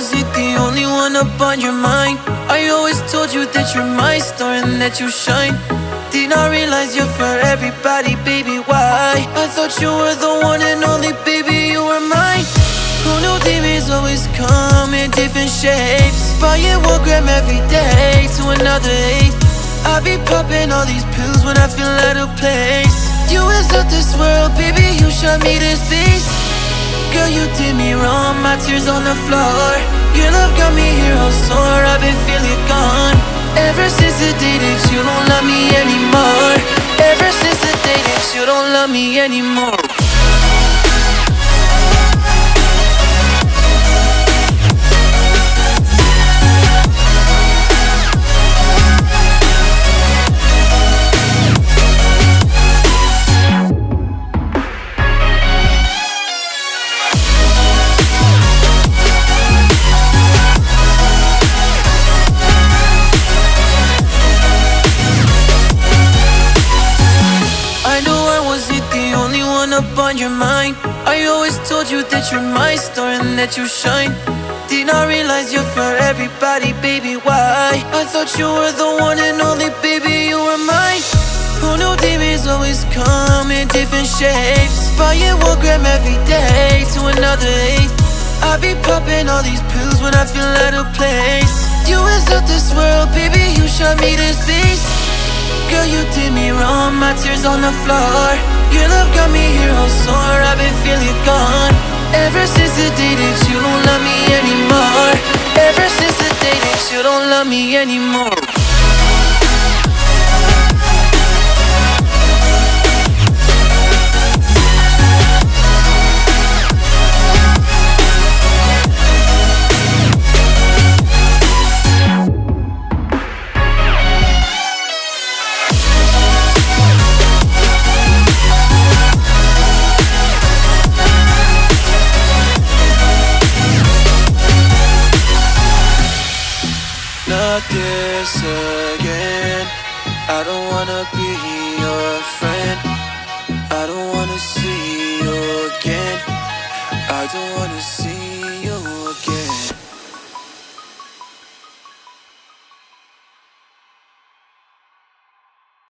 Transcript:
was it the only one up on your mind? I always told you that you're my star and that you shine. Did not realize you're for everybody, baby, why? I thought you were the one and only, baby, you were mine. Who knew demons always come in different shapes? Buying one gram every day to another eighth I be popping all these pills when I feel out of place. You is of this world, baby, you showed me this beast you did me wrong, my tears on the floor. Your love got me here all sore, I've been feeling gone. Ever since the day that you don't love me anymore. Ever since the day that you don't love me anymore up on your mind. I always told you that you're my star and that you shine. Did not realize you're for everybody, baby, why? I thought you were the one and only, baby, you were mine. Who knew demons always come in different shapes? Buying one gram every day to another eighth. I be popping all these pills when I feel out of place. You is of this world, baby, you showed me this beast. Girl, you did me wrong, tears on the floor. Your love got me here all sore, I've been feeling gone. Ever since the day that you don't love me anymore. Ever since the day that you don't love me anymore not this again. I don't wanna be your friend. I don't wanna see you again. I don't wanna see